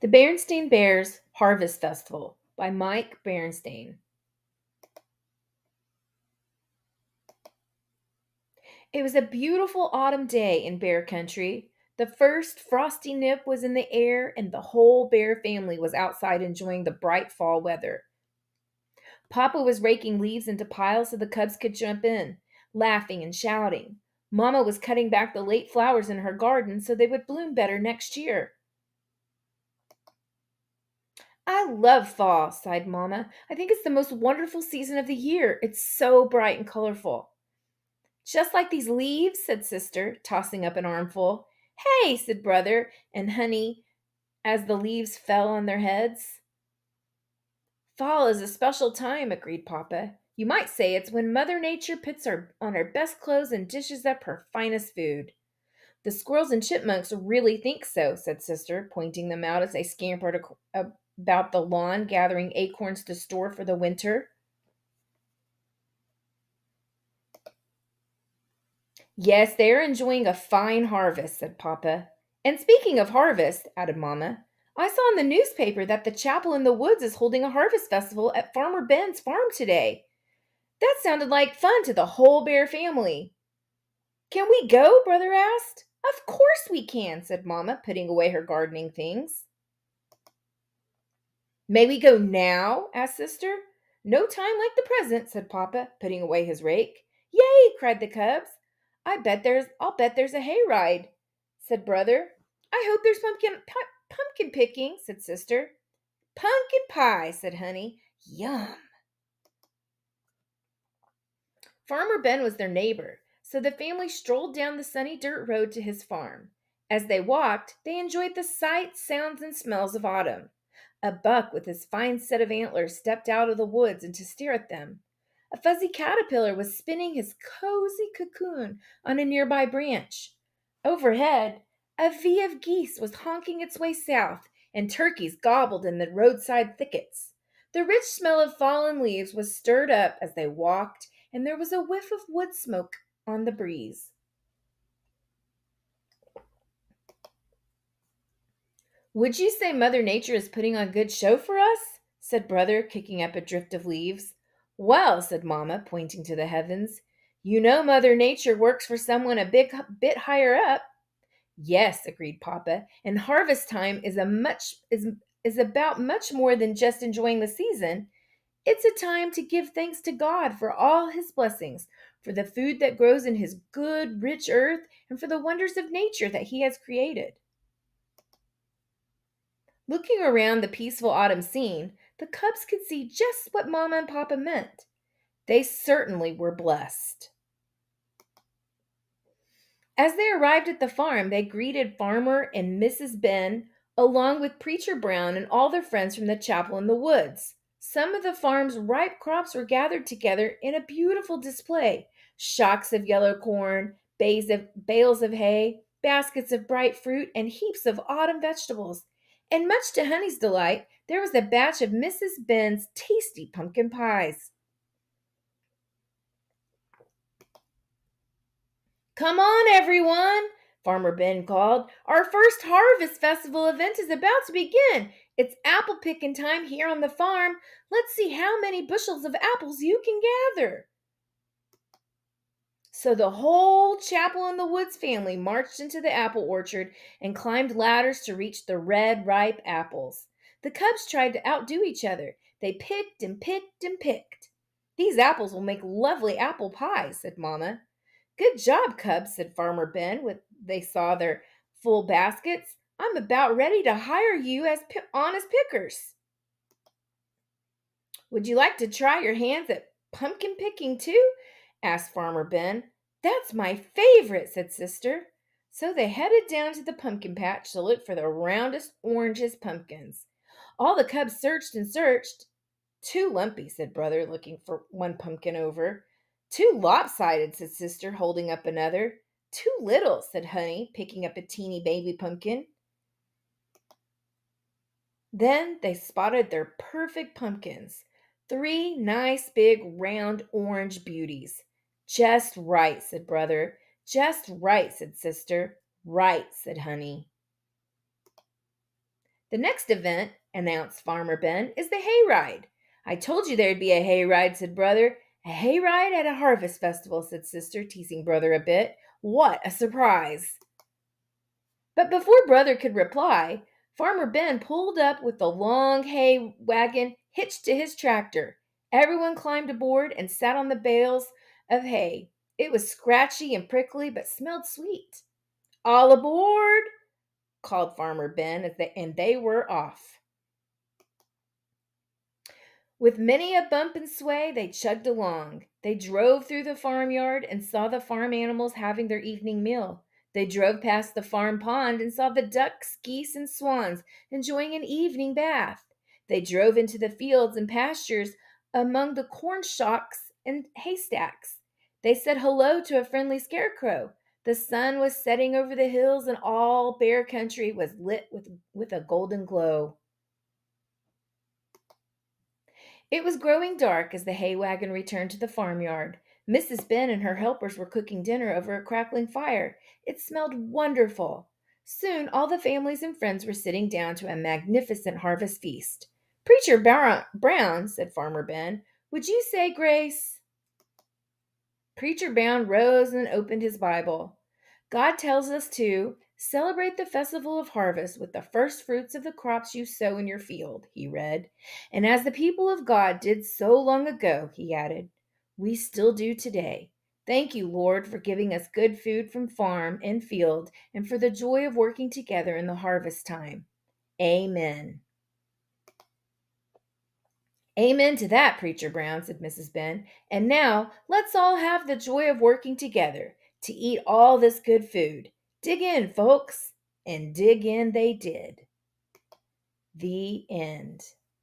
The Berenstain Bears Harvest Festival by Mike Berenstain. It was a beautiful autumn day in Bear Country. The first frosty nip was in the air, and the whole bear family was outside enjoying the bright fall weather. Papa was raking leaves into piles so the cubs could jump in, laughing and shouting. Mamma was cutting back the late flowers in her garden so they would bloom better next year. I love fall, sighed Mamma. I think it's the most wonderful season of the year. It's so bright and colorful. Just like these leaves, said Sister, tossing up an armful. Hey, said Brother and Honey as the leaves fell on their heads. Fall is a special time, agreed Papa. You might say it's when Mother Nature puts her on her best clothes and dishes up her finest food. The squirrels and chipmunks really think so, said Sister, pointing them out as they scampered uh, about the lawn, gathering acorns to store for the winter. Yes, they are enjoying a fine harvest, said Papa. And speaking of harvest, added Mamma, I saw in the newspaper that the chapel in the woods is holding a harvest festival at Farmer Ben's farm today. That sounded like fun to the whole bear family. Can we go? Brother asked. Of course we can, said Mamma, putting away her gardening things. May we go now? asked Sister. No time like the present, said Papa, putting away his rake. Yay! cried the cubs. I bet there's I'll bet there's a hayride, said brother. I hope there's pumpkin pu- pumpkin picking, said sister. Pumpkin pie, said Honey. Yum. Farmer Ben was their neighbor, so the family strolled down the sunny dirt road to his farm. As they walked, they enjoyed the sights, sounds, and smells of autumn. A buck with his fine set of antlers stepped out of the woods and to stare at them. A fuzzy caterpillar was spinning his cozy cocoon on a nearby branch. Overhead, a V of geese was honking its way south, and turkeys gobbled in the roadside thickets. The rich smell of fallen leaves was stirred up as they walked, and there was a whiff of wood smoke on the breeze. Would you say Mother Nature is putting on a good show for us? said Brother, kicking up a drift of leaves. Well, said Mamma, pointing to the heavens, you know Mother Nature works for someone a big bit higher up. Yes, agreed Papa, and harvest time is a much is is about much more than just enjoying the season. It's a time to give thanks to God for all his blessings, for the food that grows in his good, rich earth, and for the wonders of nature that he has created. Looking around the peaceful autumn scene, the cubs could see just what Mama and Papa meant. They certainly were blessed. As they arrived at the farm, they greeted Farmer and Mrs. Ben, along with Preacher Brown and all their friends from the chapel in the woods. Some of the farm's ripe crops were gathered together in a beautiful display shocks of yellow corn, of, bales of hay, baskets of bright fruit, and heaps of autumn vegetables. And much to Honey's delight, there was a batch of Mrs. Ben's tasty pumpkin pies. Come on, everyone, Farmer Ben called. Our first harvest festival event is about to begin. It's apple picking time here on the farm. Let's see how many bushels of apples you can gather. So the whole Chapel in the Woods family marched into the apple orchard and climbed ladders to reach the red, ripe apples. The cubs tried to outdo each other. They picked and picked and picked. These apples will make lovely apple pies, said Mamma. Good job, cubs, said Farmer Ben when they saw their full baskets. I'm about ready to hire you as honest pickers. Would you like to try your hands at pumpkin picking too? Asked Farmer Ben. That's my favorite, said Sister. So they headed down to the pumpkin patch to look for the roundest, orangest pumpkins. All the cubs searched and searched. Too lumpy, said Brother, looking for one pumpkin over. Too lopsided, said Sister, holding up another. Too little, said Honey, picking up a teeny baby pumpkin. Then they spotted their perfect pumpkins. Three nice, big, round, orange beauties. Just right, said Brother. Just right, said Sister. Right, said Honey. The next event, announced Farmer Ben, is the hayride. I told you there'd be a hayride, said Brother. A hayride at a harvest festival, said Sister, teasing Brother a bit. What a surprise! But before Brother could reply, Farmer Ben pulled up with the long hay wagon hitched to his tractor. Everyone climbed aboard and sat on the bales of hay. It was scratchy and prickly, but smelled sweet. All aboard! called Farmer Ben, and they were off. With many a bump and sway, they chugged along. They drove through the farmyard and saw the farm animals having their evening meal. They drove past the farm pond and saw the ducks, geese, and swans enjoying an evening bath. They drove into the fields and pastures among the corn shocks and haystacks. They said hello to a friendly scarecrow. The sun was setting over the hills, and all Bear Country was lit with, with a golden glow. It was growing dark as the hay wagon returned to the farmyard. Mrs. Ben and her helpers were cooking dinner over a crackling fire. It smelled wonderful. Soon all the families and friends were sitting down to a magnificent harvest feast. Preacher Brown, said Farmer Ben, would you say grace? Preacher Brown rose and opened his Bible. God tells us to celebrate the festival of harvest with the first fruits of the crops you sow in your field, he read. And as the people of God did so long ago, he added, we still do today. Thank you, Lord, for giving us good food from farm and field and for the joy of working together in the harvest time. Amen. Amen to that, Preacher Brown, said Mrs. Ben. And now let's all have the joy of working together to eat all this good food. Dig in, folks. And dig in they did. The end.